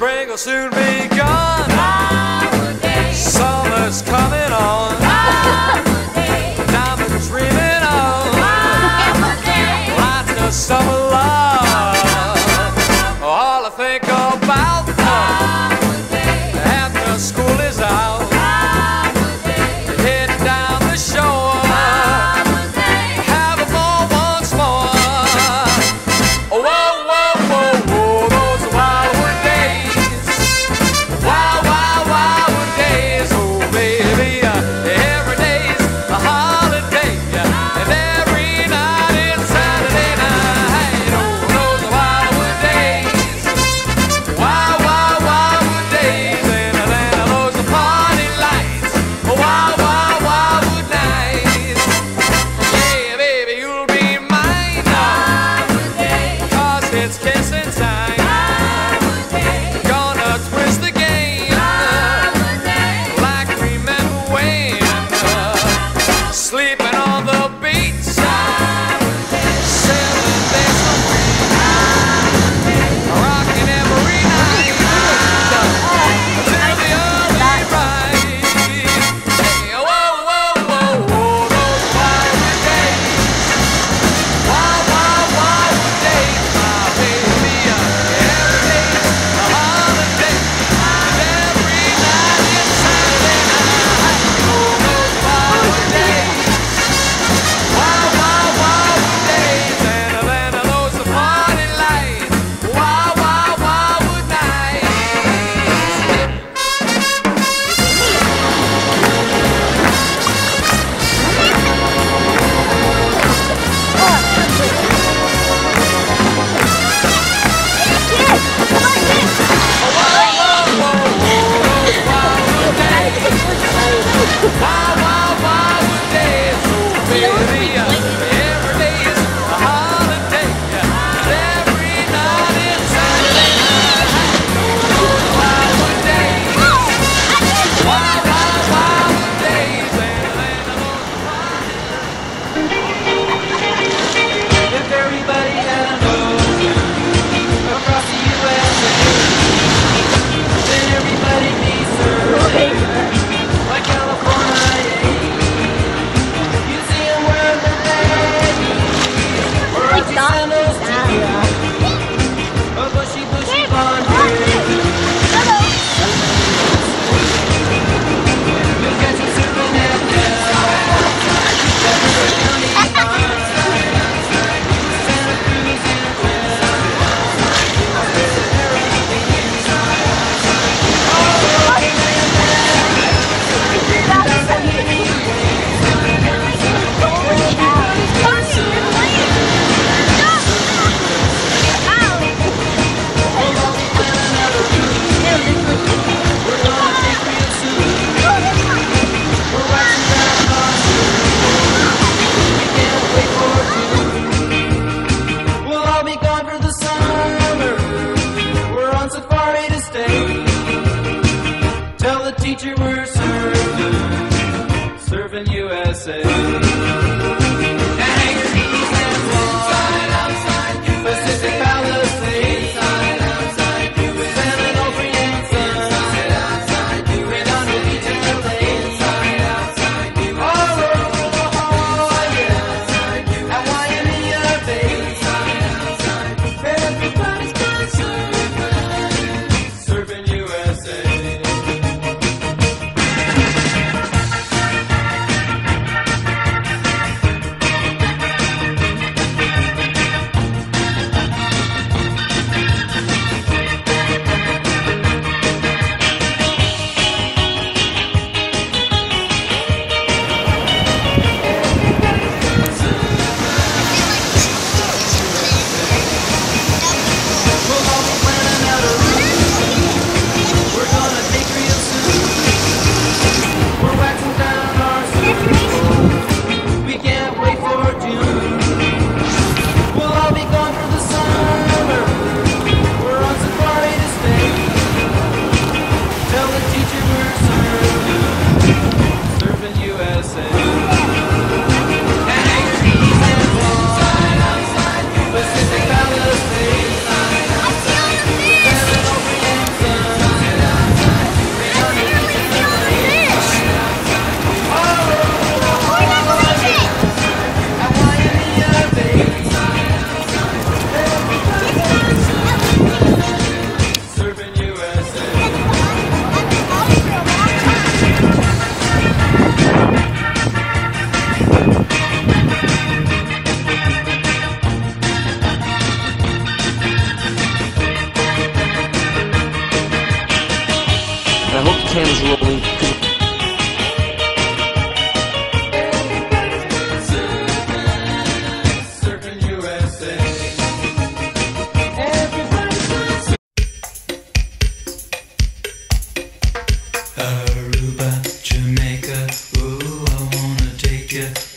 Spring will soon be gone. Summer's coming on. picture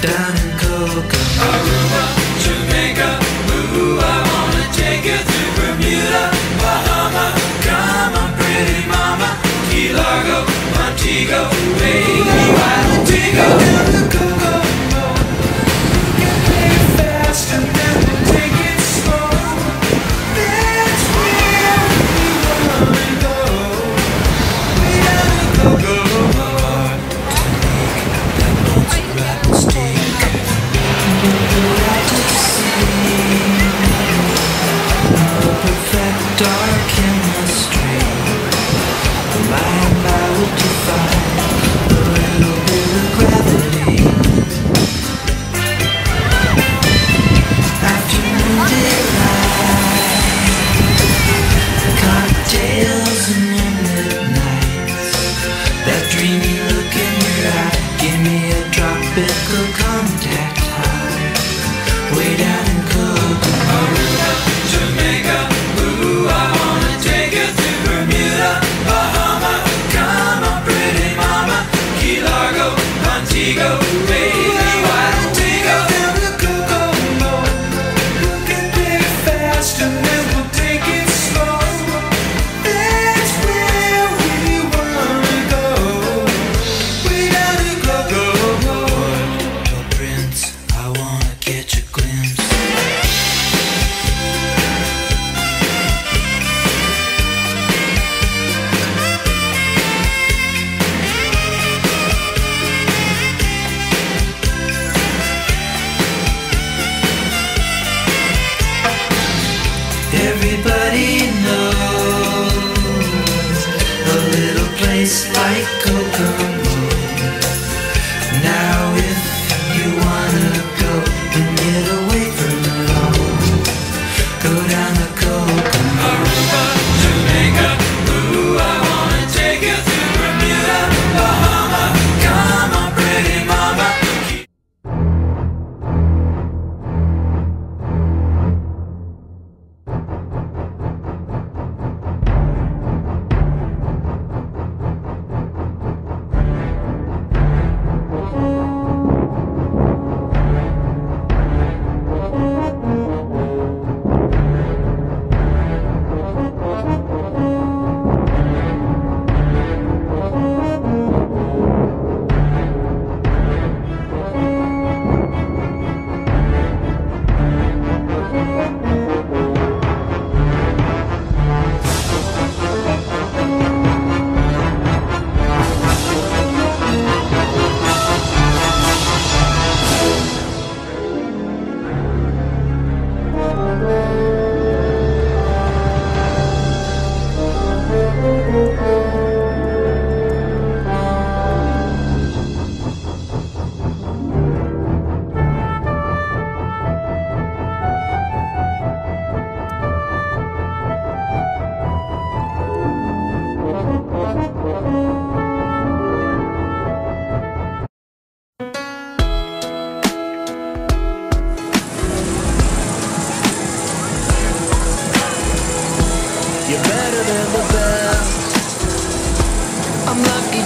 down in Kokomo. Aruba, Jamaica, ooh, I wanna take you to Bermuda, Bahama. Come on, pretty mama, Key Largo, Montego, baby, Montego. don't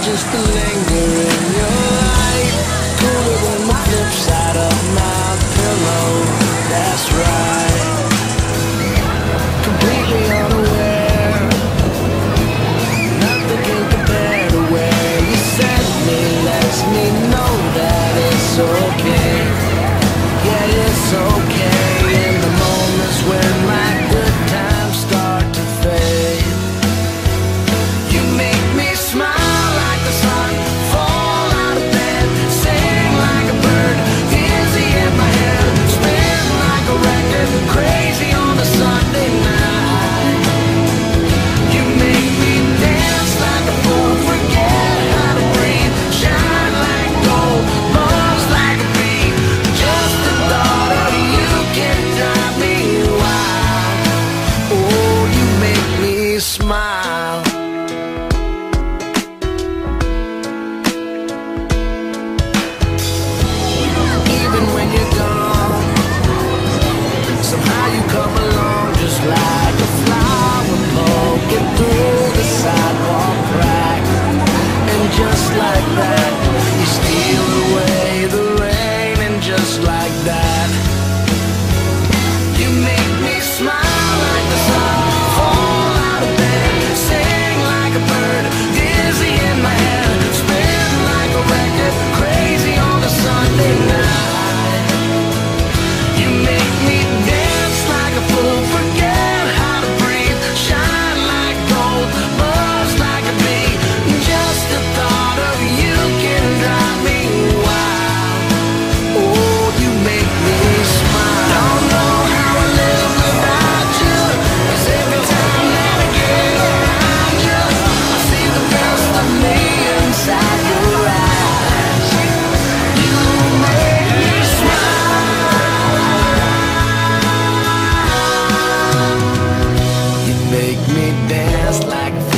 just to linger in your light Cooler than my lips out of my pillow. That's right. make me dance like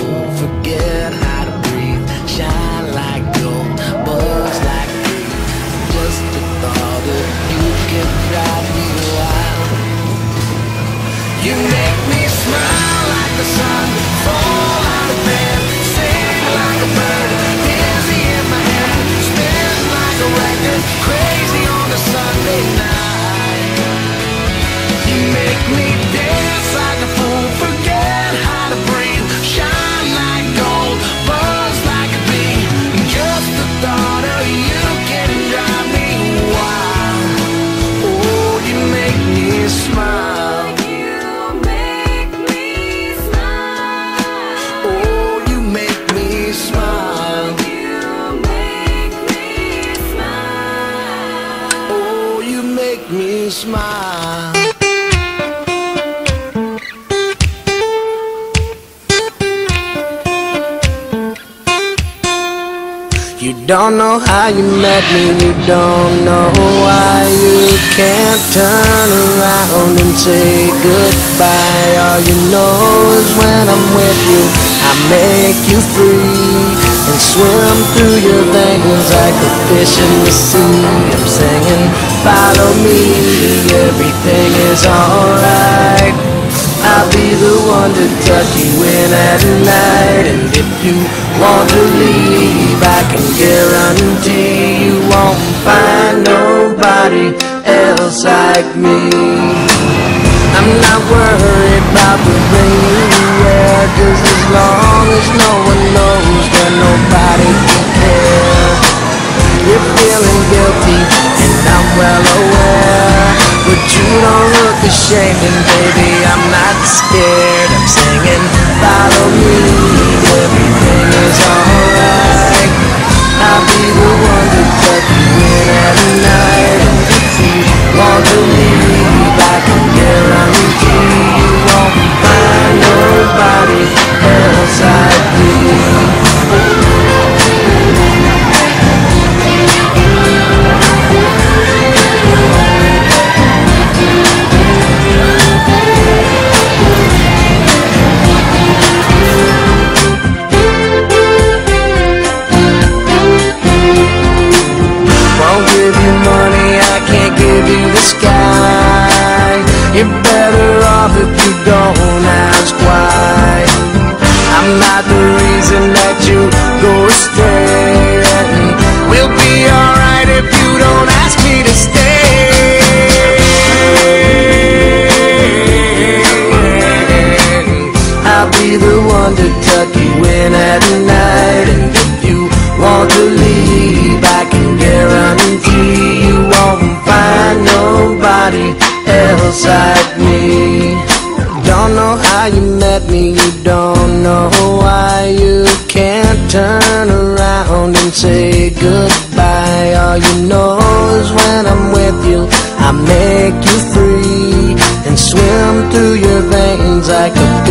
don't know how you met me, you don't know why you can't turn around and say goodbye. All you know is when I'm with you, I make you free and swim through your veins like a fish in the sea. I'm singing, follow me, everything is alright. I'll be the one to tuck you in at night And if you want to leave can guarantee you won't find nobody else like me. I'm not worried about the rain wear Cause as long as no one knows then nobody can care. You're feeling guilty and I'm well aware. But you don't look ashamed and baby I'm not scared. I'm singing follow me Everything is alright the one to tuck you in at night And want to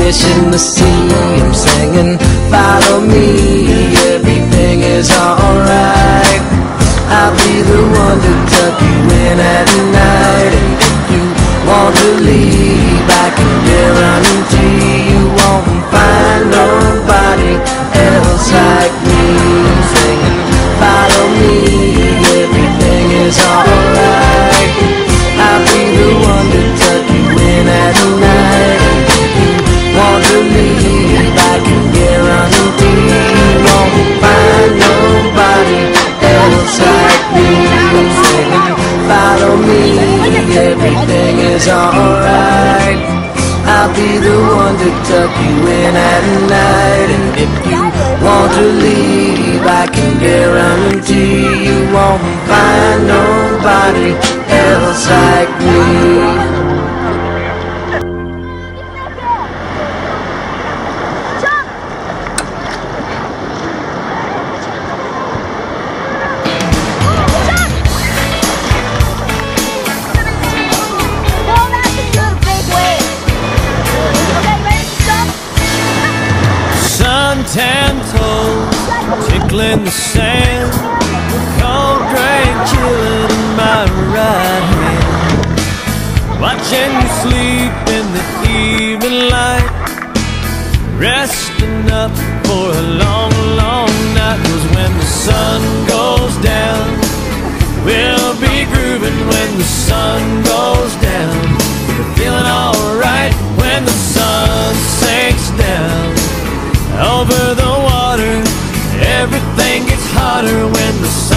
fish in the sea. I'm singing, follow me, everything is alright. I'll be the one to tuck you in at night. Is alright. I'll be the one to tuck you in at night. And if you want to leave, I can guarantee you won't find nobody else like me. When the sun goes down. We're feeling alright when the sun sinks down over the water. Everything gets hotter when the sun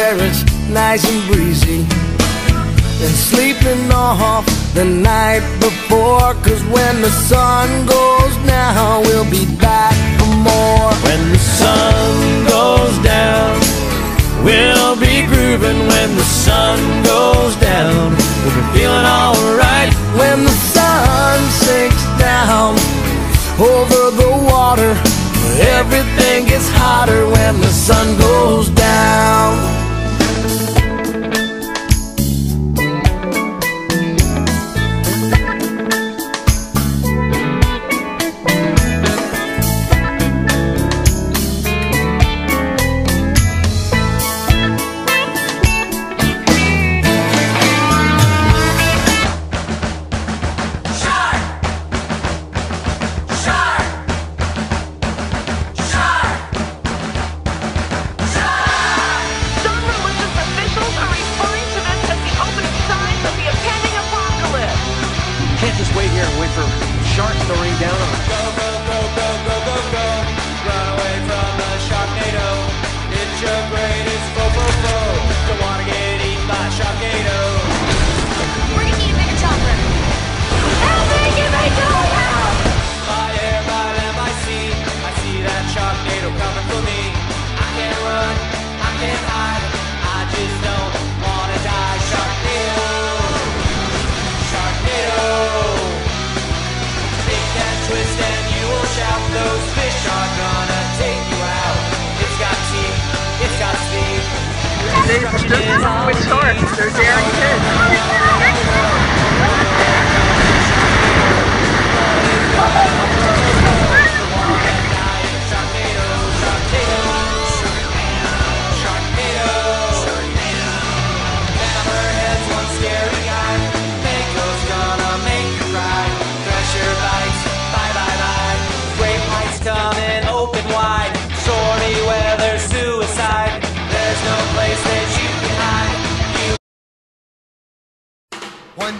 where it's nice and breezy. And sleeping off the night before Cause when the sun goes down We'll be back for more. When the sun goes down We'll be grooving. When the sun goes down We'll be feeling alright. When the sun sinks down Over the water Everything gets hotter when the sun goes down Those are with sharks. They're daring kids.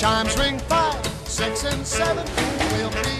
chimes ring five, six, and seven. We'll be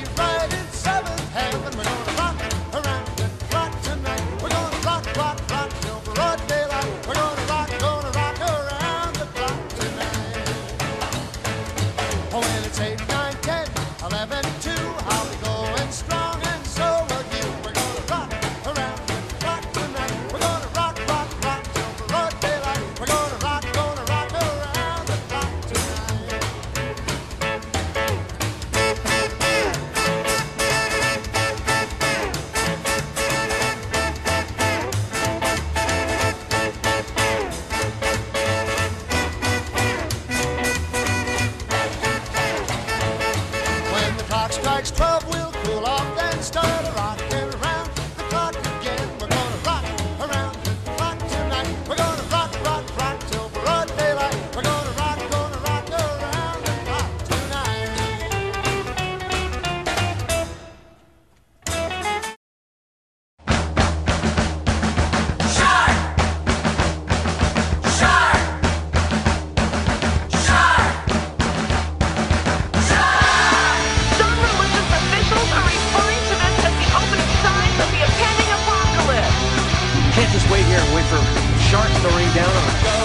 Sharks the rebound.